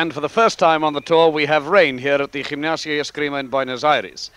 And for the first time on the tour, we have rain here at the Gimnasia Esgrima in Buenos Aires.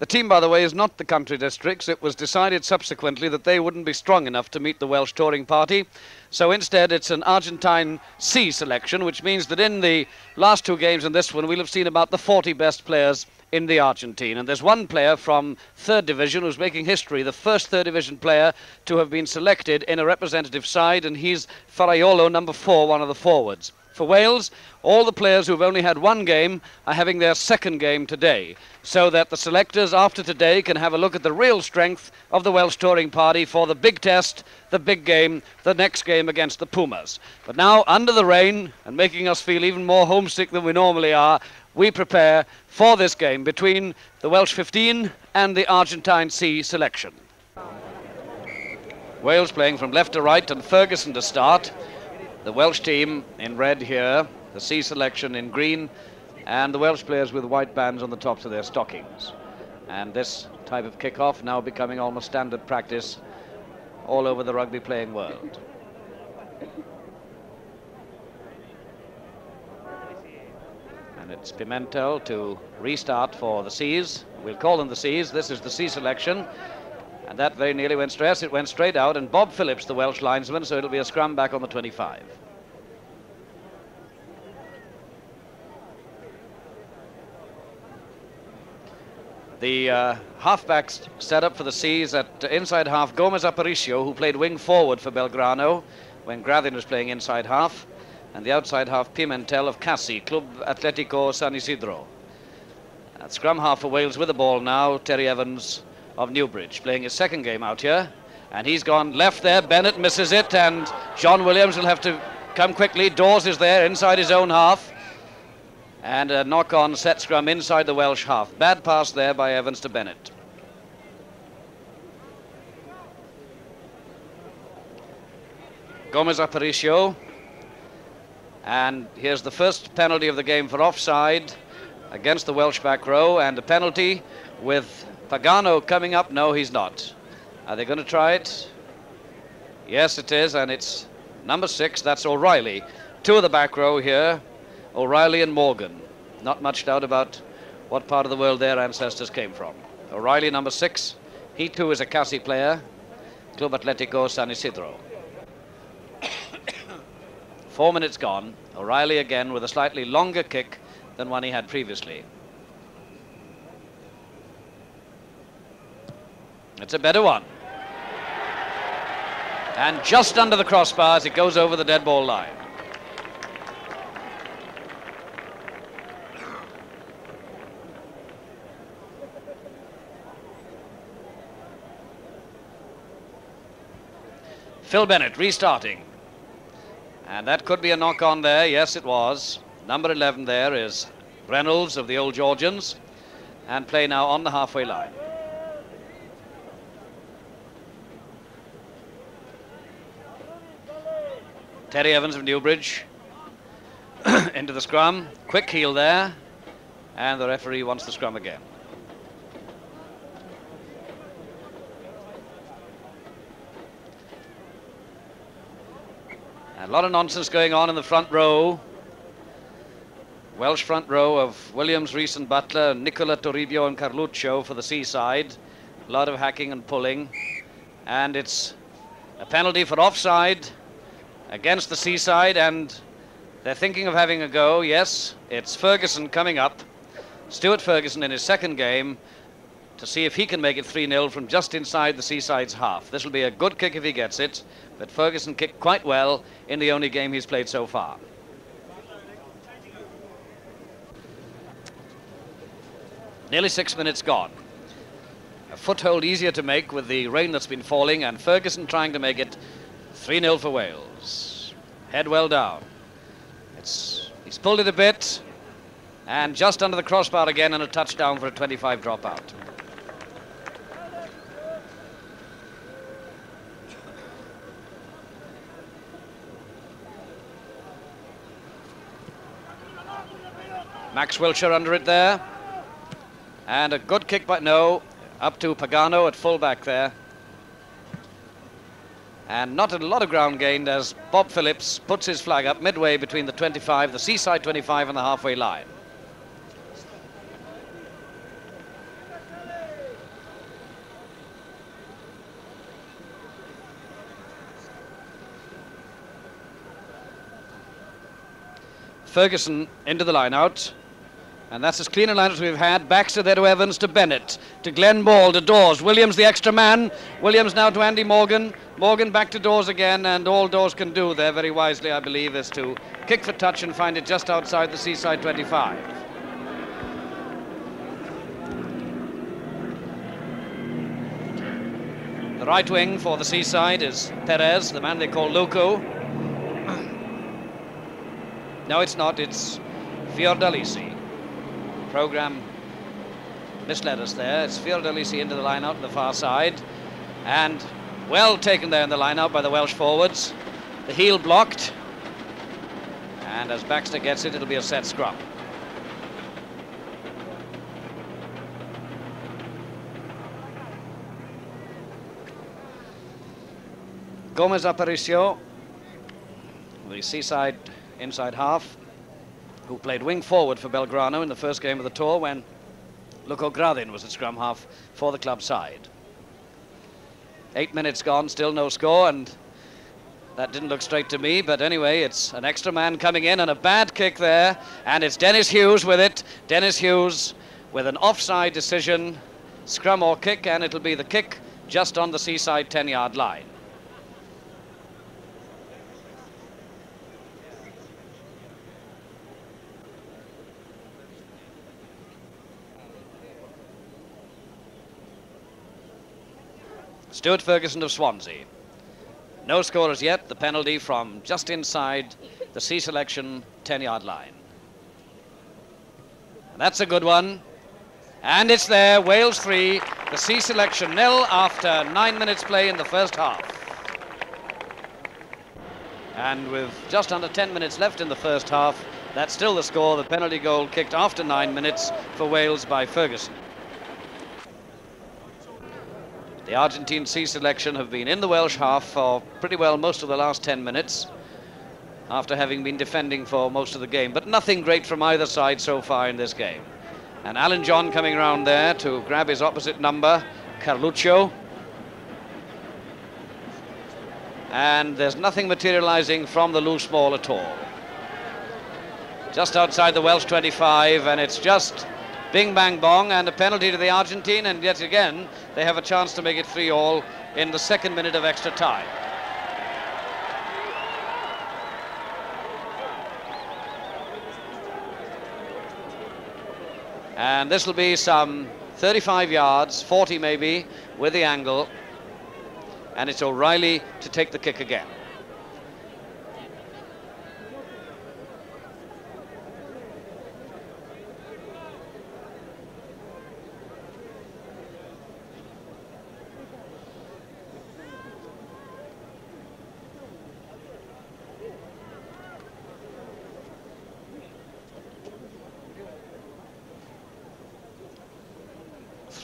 The team, by the way, is not the country districts. It was decided subsequently that they wouldn't be strong enough to meet the Welsh touring party. So instead, it's an Argentine C selection, which means that in the last two games and this one, we'll have seen about the 40 best players in the Argentine. And there's one player from third division who's making history, the first third division player to have been selected in a representative side, and he's Faraiolo, number four, one of the forwards. For Wales, all the players who've only had one game are having their second game today, so that the selectors after today can have a look at the real strength of the Welsh touring party for the big test, the big game, the next game against the Pumas. But now, under the rain and making us feel even more homesick than we normally are, we prepare for this game between the Welsh 15 and the Argentine C selection. Wales playing from left to right and Ferguson to start. The Welsh team in red here, the C selection in green, and the Welsh players with white bands on the tops of their stockings. And this type of kick-off now becoming almost standard practice all over the rugby playing world. And it's Pimentel to restart for the C's. We'll call them the C's. This is the C selection. And that very nearly went straight. It went straight out. And Bob Phillips, the Welsh linesman, so it'll be a scrum back on the 25. The uh, halfbacks set up for the C's at uh, inside half. Gomez Aparicio, who played wing forward for Belgrano when Gradin was playing inside half. And the outside half, Pimentel of CASI, Club Atletico San Isidro. At scrum half for Wales with the ball now, Terry Evans of Newbridge, playing his second game out here. And he's gone left there. Bennett misses it, and John Williams will have to come quickly. Dawes is there inside his own half. And a knock on set scrum inside the Welsh half. Bad pass there by Evans to Bennett. Gomez Aparicio. And here's the first penalty of the game for offside against the Welsh back row, and a penalty with Pagano coming up. No, he's not. Are they going to try it? Yes, it is, and it's number six. That's O'Reilly. Two of the back row here, O'Reilly and Morgan. Not much doubt about what part of the world their ancestors came from. O'Reilly, number six. He too is a CASI player. Club Atletico San Isidro. Four minutes gone. O'Reilly again with a slightly longer kick than one he had previously. It's a better one. And just under the crossbars, it goes over the dead ball line. Phil Bennett restarting. And that could be a knock on there. Yes, it was. Number 11 there is Reynolds of the Old Georgians. And play now on the halfway line. Terry Evans of Newbridge into the scrum. Quick heel there. And the referee wants the scrum again. A lot of nonsense going on in the front row. Welsh front row of Williams, Rees and Butler, Nicola Toribio and Carluccio for the C side. A lot of hacking and pulling. And it's a penalty for offside against the C side and they're thinking of having a go. Yes, it's Ferguson coming up. Stuart Ferguson in his second game to see if he can make it 3-0 from just inside the C side's half. This will be a good kick if he gets it, but Ferguson kicked quite well in the only game he's played so far. Nearly six minutes gone. A foothold easier to make with the rain that's been falling, and Ferguson trying to make it 3-0 for Wales. Head well down. It's, he's pulled it a bit, and just under the crossbar again, and a touchdown for a 25 dropout. Max Wiltshire under it there. And a good kick, but no, up to Pagano at fullback there. And not a lot of ground gained as Bob Phillips puts his flag up midway between the 25, the C side 25 and the halfway line. Ferguson into the line out. And that's as clean a line as we've had. Baxter there to Evans to Bennett to Glenn Ball to Dawes. Williams the extra man. Williams now to Andy Morgan. Morgan back to Dawes again. And all Dawes can do there very wisely, I believe, is to kick for touch and find it just outside the C side 25. The right wing for the C side is Perez, the man they call Loco. No, it's not. It's Fiordalisi. Program misled us there. It's Fiordalisi into the line out on the far side. And well taken there in the line out by the Welsh forwards. The heel blocked. And as Baxter gets it, it'll be a set scrum. Gomez Aparicio, the C side inside half, who played wing forward for Belgrano in the first game of the tour when Luco Gradin was at scrum half for the club side. Eight minutes gone, still no score, and that didn't look straight to me, but anyway, it's an extra man coming in and a bad kick there, and it's Dennis Hughes with it. Dennis Hughes with an offside decision, scrum or kick, and it'll be the kick just on the C side 10 yard line. Stuart Ferguson of Swansea. No score as yet. The penalty from just inside the C selection 10 yard line. That's a good one. And it's there. Wales 3, the C selection nil after nine minutes play in the first half. And with just under 10 minutes left in the first half, that's still the score. The penalty goal kicked after nine minutes for Wales by Ferguson. The Argentine C selection have been in the Welsh half for pretty well most of the last 10 minutes after having been defending for most of the game. But nothing great from either side so far in this game. And Alan John coming around there to grab his opposite number, Carluccio. And there's nothing materializing from the loose ball at all. Just outside the Welsh 25, and it's just Bing bang bong and a penalty to the Argentine and yet again they have a chance to make it three all in the second minute of extra time. And this will be some 35 yards, 40 maybe, with the angle. And it's O'Reilly to take the kick again.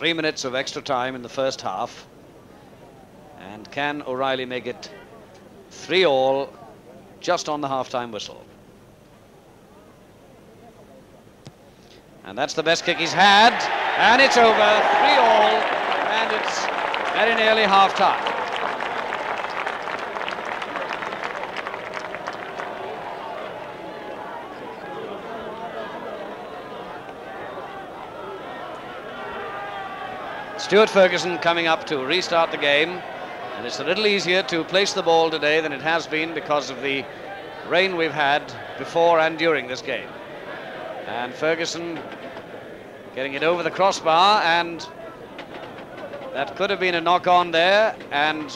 Three minutes of extra time in the first half. And can O'Reilly make it three all just on the half-time whistle? And that's the best kick he's had. And it's over, three all, and it's very nearly half-time. Stuart Ferguson coming up to restart the game. And it's a little easier to place the ball today than it has been because of the rain we've had before and during this game. And Ferguson getting it over the crossbar and that could have been a knock on there and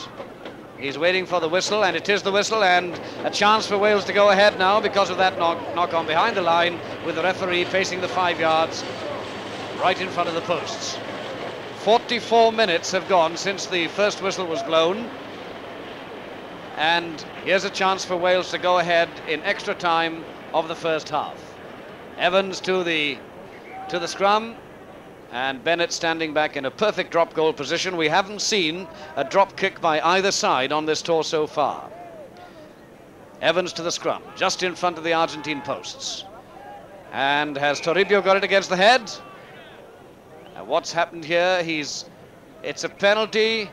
he's waiting for the whistle and it is the whistle and a chance for Wales to go ahead now because of that knock, knock on behind the line with the referee facing the five yards right in front of the posts. 44 minutes have gone since the first whistle was blown. And here's a chance for Wales to go ahead in extra time of the first half. Evans to the to the scrum And Bennett standing back in a perfect drop goal position. We haven't seen a drop kick by either side on this tour so far. Evans to the scrum, just in front of the Argentine posts. And has Toribio got it against the head? Uh, what's happened here? He's it's a penalty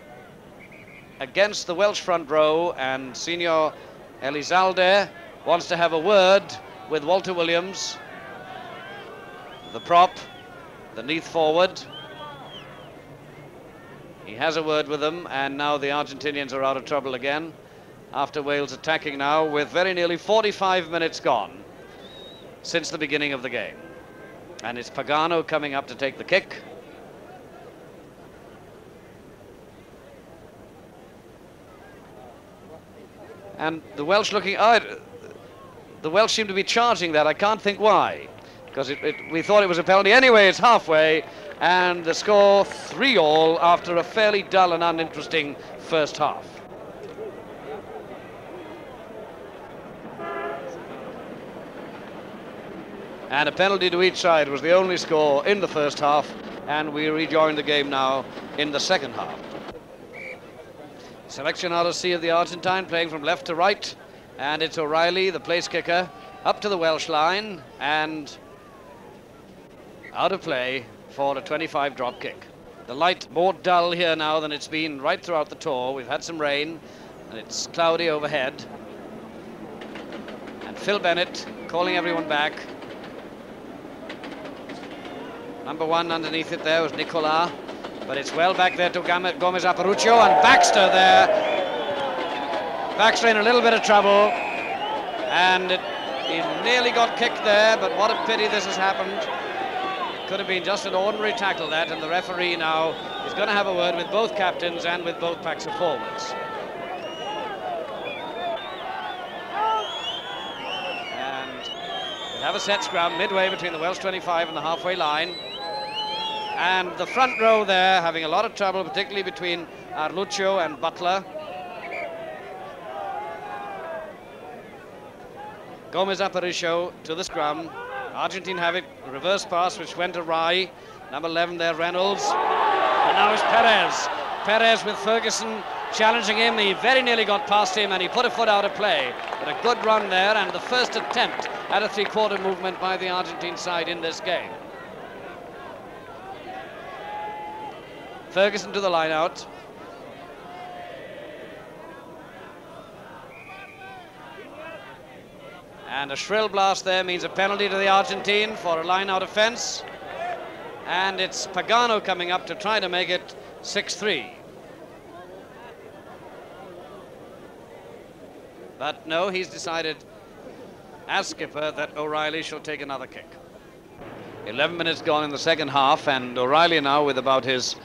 against the Welsh front row, and Senor Elizalde wants to have a word with Walter Williams, the prop, the Neath forward. He has a word with them, and now the Argentinians are out of trouble again after Wales attacking now with very nearly 45 minutes gone since the beginning of the game. And it's Pagano coming up to take the kick. And the Welsh looking, oh, the Welsh seem to be charging that. I can't think why, because it, it, we thought it was a penalty. Anyway, it's halfway, and the score three all after a fairly dull and uninteresting first half. And a penalty to each side was the only score in the first half, and we rejoin the game now in the second half. Selection out of the Argentine playing from left to right. And it's O'Reilly, the place kicker, up to the Welsh line and out of play for a 25 drop kick. The light more dull here now than it's been right throughout the tour. We've had some rain and it's cloudy overhead. And Phil Bennett calling everyone back. Number one underneath it there was Nicola. But it's well back there to Gomez Aparicio and Baxter there. Baxter in a little bit of trouble. And it, he nearly got kicked there, but what a pity this has happened. Could have been just an ordinary tackle that, and the referee now is going to have a word with both captains and with both packs of forwards. Have a set scrum midway between the Welsh 25 and the halfway line. And the front row there having a lot of trouble, particularly between Carluccio and Butler. Gomez Aparicio to the scrum. Argentine have it. Reverse pass which went awry. Number 11 there, Reynolds. And now it's Perez. Perez with Ferguson challenging him. He very nearly got past him and he put a foot out of play. But a good run there and the first attempt at a three-quarter movement by the Argentine side in this game. Ferguson to the line out. And a shrill blast there means a penalty to the Argentine for a line out offence. And it's Pagano coming up to try to make it 6-3. But no, he's decided as skipper that O'Reilly shall take another kick. 11 minutes gone in the second half, and O'Reilly now with about his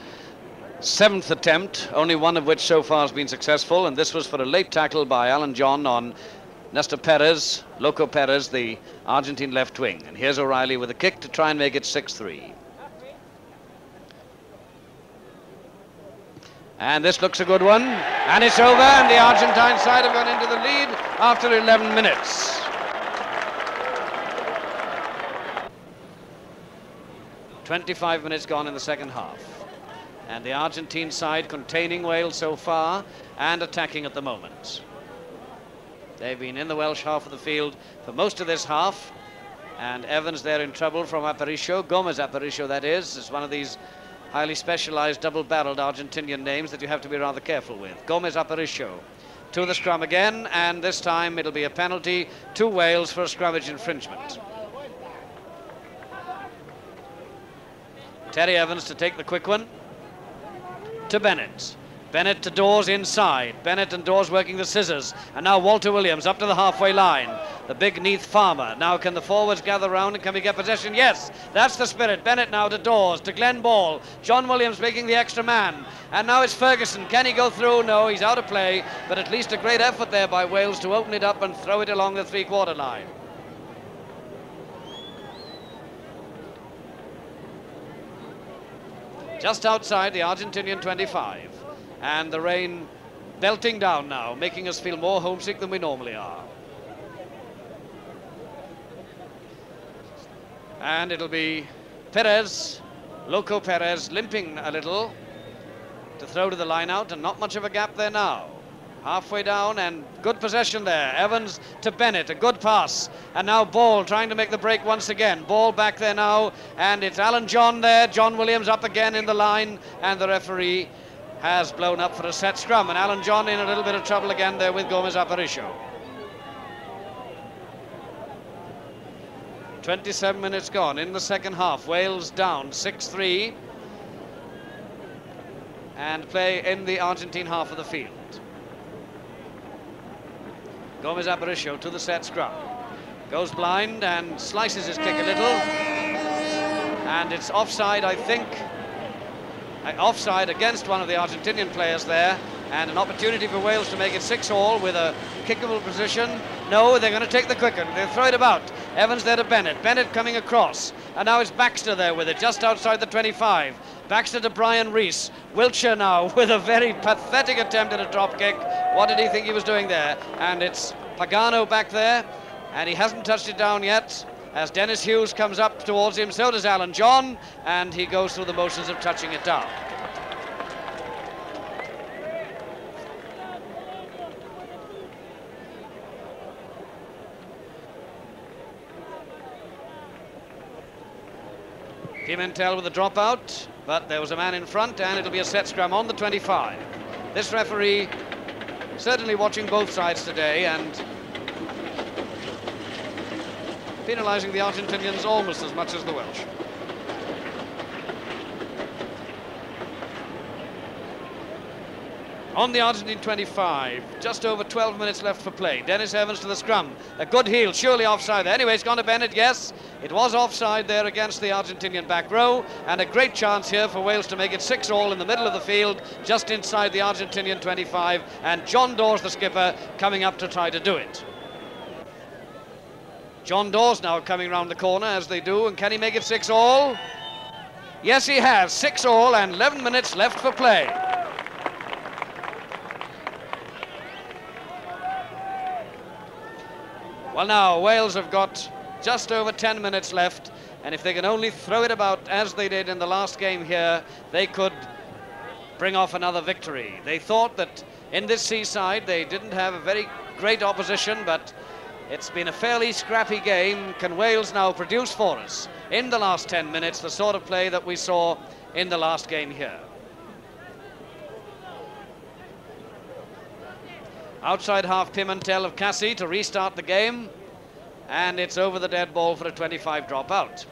seventh attempt, only one of which so far has been successful, and this was for a late tackle by Alan John on Nestor Perez, Loco Perez, the Argentine left wing. And here's O'Reilly with a kick to try and make it 6-3. And this looks a good one. And it's over, and the Argentine side have gone into the lead after 11 minutes. Twenty-five minutes gone in the second half and the Argentine side containing Wales so far and attacking at the moment. They've been in the Welsh half of the field for most of this half and Evans there in trouble from Aparicio, Gomez Aparicio that is, is one of these highly specialized double-barreled Argentinian names that you have to be rather careful with. Gomez Aparicio to the scrum again and this time it'll be a penalty to Wales for a scrummage infringement. Terry Evans to take the quick one to Bennett. Bennett to Dawes inside. Bennett and Dawes working the scissors. And now Walter Williams up to the halfway line. The big Neath Farmer. Now can the forwards gather round and can we get possession? Yes, that's the spirit. Bennett now to Dawes, to Glenn Ball. John Williams making the extra man. And now it's Ferguson. Can he go through? No, he's out of play. But at least a great effort there by Wales to open it up and throw it along the three-quarter line. Just outside the Argentinian 25. And the rain belting down now, making us feel more homesick than we normally are. And it'll be Perez Loco Perez limping a little to throw to the line out, and not much of a gap there now. Halfway down and good possession there. Evans to Bennett, a good pass. And now Ball trying to make the break once again. Ball back there now, and it's Alan John there. John Williams up again in the line, and the referee has blown up for a set scrum. And Alan John in a little bit of trouble again there with Gomez Aparicio. 27 minutes gone in the second half. Wales down 6 3 and play in the Argentine half of the field. Gomez Aparicio to the set scrum. Goes blind and slices his kick a little. And it's offside, I think. Uh, offside against one of the Argentinian players there. And an opportunity for Wales to make it six all with a kickable position. No, they're going to take the quicken. They throw it about. Evans there to Bennett. Bennett coming across. And now it's Baxter there with it, just outside the 25. Baxter to Brian Rees. Wiltshire now with a very pathetic attempt at a drop kick. What did he think he was doing there? And it's Pagano back there, and he hasn't touched it down yet. As Dennis Hughes comes up towards him, so does Alan John, and he goes through the motions of touching it down. Pimentel with a dropout, but there was a man in front, and it'll be a set scrum on the 25. This referee certainly watching both sides today and penalising the Argentinians almost as much as the Welsh. On the Argentine 25. Just over 12 minutes left for play. Dennis Evans to the scrum. A good heel, surely offside there. Anyway, it's gone to Bennett, yes. It was offside there against the Argentinian back row. And a great chance here for Wales to make it 6 all in the middle of the field, just inside the Argentinian 25. And John Dawes, the skipper, coming up to try to do it. John Dawes now coming round the corner as they do. And can he make it 6 all? Yes, he has. 6 all and 11 minutes left for play. Well, now, Wales have got just over 10 minutes left, and if they can only throw it about as they did in the last game here, they could bring off another victory. They thought that in this C side they didn't have a very great opposition, but it's been a fairly scrappy game. Can Wales now produce for us in the last 10 minutes the sort of play that we saw in the last game here? Outside half Pimentel of CASI to restart the game. And it's over the dead ball for a 25 drop out.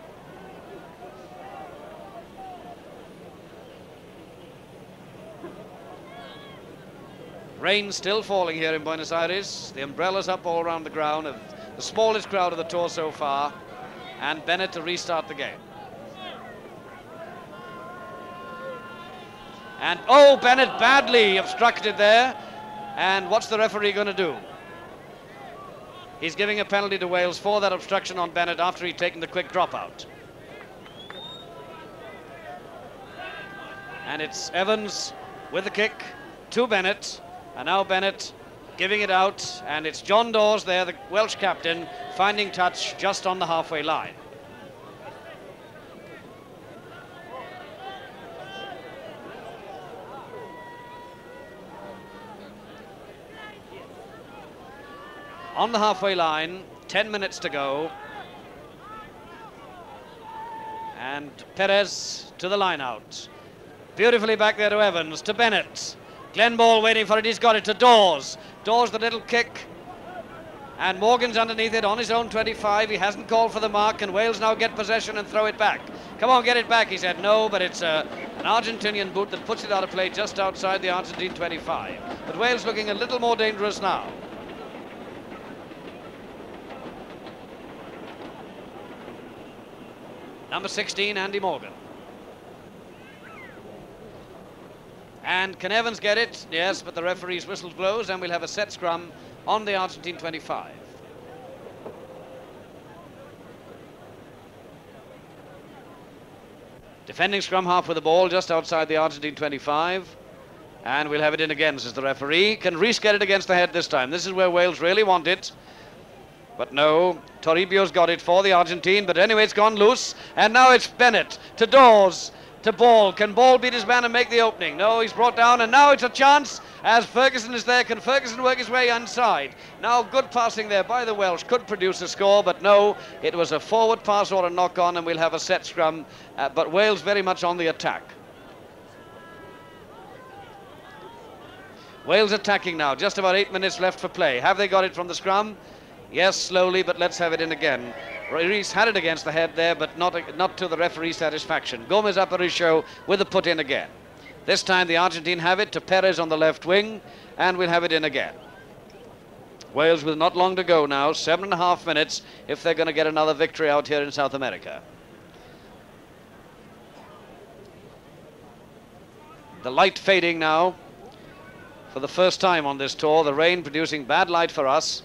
Rain still falling here in Buenos Aires. The umbrellas up all around the ground. The smallest crowd of the tour so far. And Bennett to restart the game. And oh, Bennett badly obstructed there. And what's the referee going to do? He's giving a penalty to Wales for that obstruction on Bennett after he'd taken the quick dropout. And it's Evans with the kick to Bennett. And now Bennett giving it out. And it's John Dawes there, the Welsh captain, finding touch just on the halfway line. On the halfway line, 10 minutes to go. And Perez to the line out. Beautifully back there to Evans, to Bennett. Glenn Ball waiting for it, he's got it to Dawes. Dawes the little kick. And Morgan's underneath it on his own 25. He hasn't called for the mark, and Wales now get possession and throw it back. Come on, get it back. He said no, but it's uh, an Argentinian boot that puts it out of play just outside the Argentine 25. But Wales looking a little more dangerous now. Number 16, Andy Morgan. And can Evans get it? Yes, but the referee's whistle blows and we'll have a set scrum on the Argentine 25. Defending scrum half with the ball just outside the Argentine 25. And we'll have it in again, says the referee. Can Rees get it against the head this time? This is where Wales really want it. But no, Toribio's got it for the Argentine. But anyway, it's gone loose. And now it's Bennett to Dawes. to Ball. Can Ball beat his man and make the opening? No, he's brought down, and now it's a chance as Ferguson is there. Can Ferguson work his way inside? Now, good passing there by the Welsh. Could produce a score, but no, it was a forward pass or a knock on, and we'll have a set scrum. Uh, but Wales very much on the attack. Wales attacking now, just about eight minutes left for play. Have they got it from the scrum? Yes, slowly, but let's have it in again. Rees had it against the head there, but not, not to the referee's satisfaction. Gomez Aparicio with the put in again. This time the Argentine have it to Perez on the left wing, and we'll have it in again. Wales with not long to go now, seven and a half minutes if they're going to get another victory out here in South America. The light fading now for the first time on this tour. The rain producing bad light for us.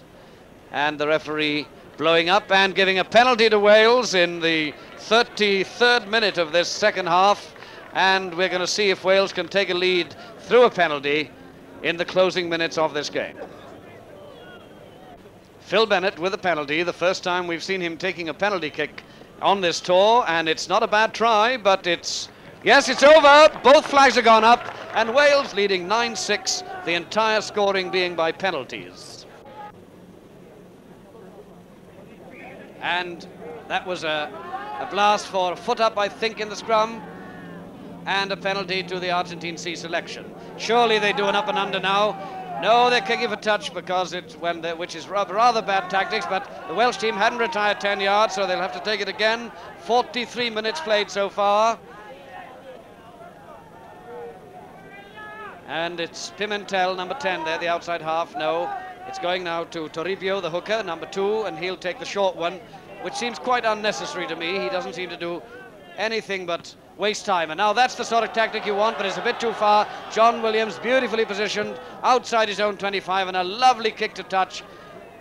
And the referee blowing up and giving a penalty to Wales in the 33rd minute of this second half. And we're going to see if Wales can take a lead through a penalty in the closing minutes of this game. Phil Bennett with a penalty, the first time we've seen him taking a penalty kick on this tour, and it's not a bad try, but it's Yes, it's over. Both flags are gone up, and Wales leading 9 6, the entire scoring being by penalties. And that was a, a blast for a foot up, I think, in the scrum, and a penalty to the Argentine C selection. Surely they do an up and under now. No, they're kicking for touch because it's when which is rather, rather bad tactics. But the Welsh team hadn't retired 10 yards, so they'll have to take it again. 43 minutes played so far. And it's Pimentel, number 10 there, the outside half. No, it's going now to Toribio, the hooker, number two, and he'll take the short one, which seems quite unnecessary to me. He doesn't seem to do anything but waste time. And now that's the sort of tactic you want, but it's a bit too far. John Williams, beautifully positioned outside his own 25, and a lovely kick to touch.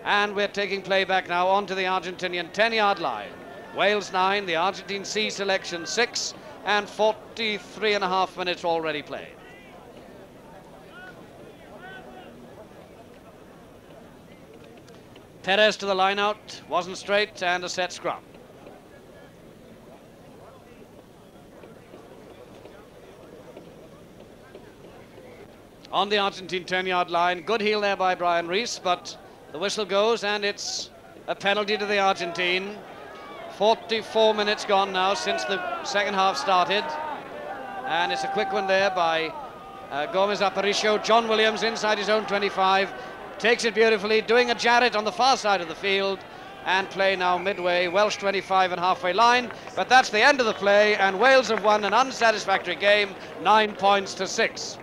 And we're taking play back now onto the Argentinian 10 yard line. Wales 9, the Argentine C selection 6, and 43 and a half minutes already played. Perez to the line out, wasn't straight, and a set scrum. On the Argentine 10 yard line, good heel there by Brian Rees, but the whistle goes and it's a penalty to the Argentine. 44 minutes gone now since the second half started. And it's a quick one there by uh, Gomez Aparicio. John Williams inside his own 25 takes it beautifully, doing a Jarrett on the far side of the field, and play now midway, Welsh 25 and halfway line. But that's the end of the play, and Wales have won an unsatisfactory game, nine points to six.